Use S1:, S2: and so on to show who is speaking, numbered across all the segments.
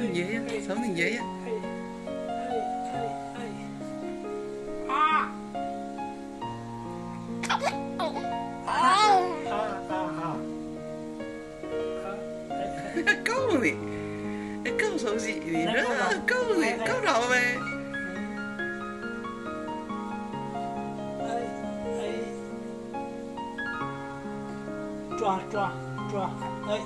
S1: 你爷爷。
S2: 哎哎哎哎！啊！啊啊啊啊！
S1: 够你，够熟悉你，这够你，够着呗。
S2: 抓抓抓！哎哎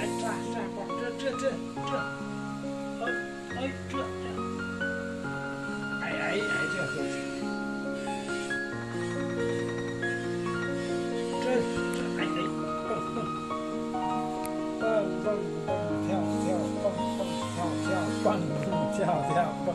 S2: 哎！抓抓抓！这这这这！哎哎这这！哎哎哎这这这！这哎哎蹦蹦蹦蹦跳跳蹦蹦跳跳蹦蹦跳跳蹦。